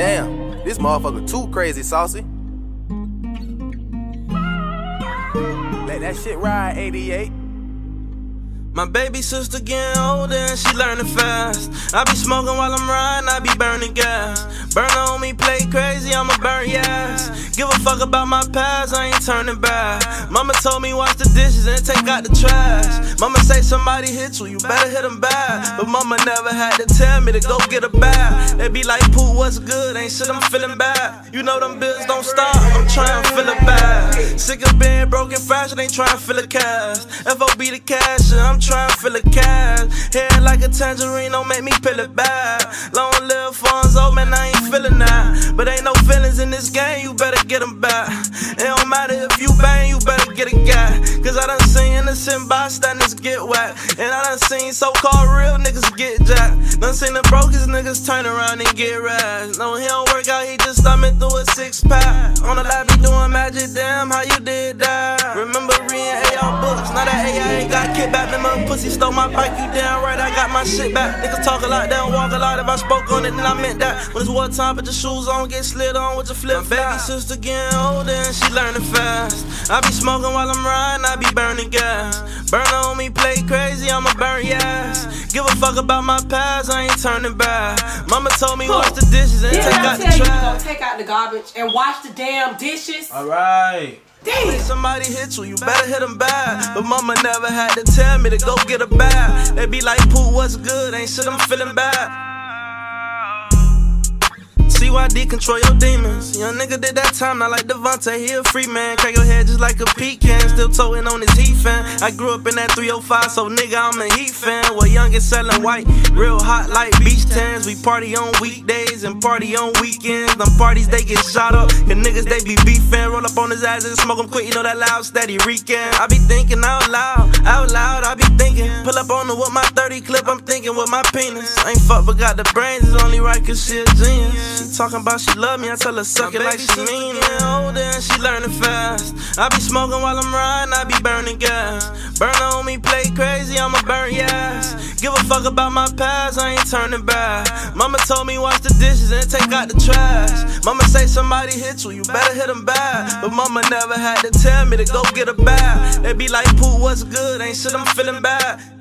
Damn, this motherfucker too crazy, saucy. Let that shit ride, 88. My baby sister getting older and she learning fast. I be smoking while I'm riding, I be burning gas. Burn on me, play crazy, I'ma burn your ass. Give a fuck about my past, I ain't turning back. Mama told me wash the dishes and take out the trash. Mama say somebody hit you, you better hit them back. But mama never had to tell me to go get a bag. They be like, Pook, what's good? Ain't shit, I'm feeling bad. You know them bills don't stop, I'm trying to fill it bad. Sick of being broken fashion, ain't trying to fill a cash. FOB the cash, and I'm trying to fill a cash. Head like a tangerine, don't make me peel it back. Long live Fonzo, man, I ain't feeling that. But ain't no feelings in this game, you better get them back. Innocent bystanders get whacked. And I done seen so called real niggas get jacked. Done seen the brokest niggas turn around and get rashed. No, he don't work out, he just stomach through a six pack. On the lab, he doing magic, pussy stole my bike, you damn right, I got my shit back. Niggas talk a lot, they don't walk a lot. If I spoke on it, then I meant that. When it's war time, put your shoes on, get slid on with your flip My baby sister getting older and she learning fast. I be smoking while I'm riding, I be burning gas. Burn on me, play crazy, I'ma burn your ass. Give a fuck about my past, I ain't turning back. Mama told me wash the dishes and take out the tell you go trash. take out the garbage and wash the damn dishes? Alright. Damn. If somebody hit you, you better hit them back. But mama never had to tell me to go get a bag. They be like, Pook, what's good? Ain't shit, I'm feeling bad. CYD control your demons. Young nigga did that time, not like Devontae. He a free man. Crack your head just like a pecan. Still toting on his heat fan. I grew up in that 305, so nigga, I'm a heat fan. Well, youngest selling white, real hot like beach tans. We party on weekdays and party on weekends. Them parties, they get shot up. And niggas, they be beefing. Roll up on his ass and smoke him quick. You know that loud, steady reeking. I be thinking out loud, out loud. I be thinking. Pull up on the with my 30 clip. With my penis. Ain't fuck, but got the brains. It's only right cause she a genius. She talking about she love me. I tell her suck it like she mean it. older and she learning fast. I be smoking while I'm riding. I be burning gas. Burn on me, play crazy. I'ma burn your ass. Give a fuck about my past. I ain't turning back. Mama told me wash the dishes and take out the trash. Mama say somebody hit you, you better hit them back. But mama never had to tell me to go get a bag. They be like, Pook, what's good? Ain't shit, I'm feeling bad.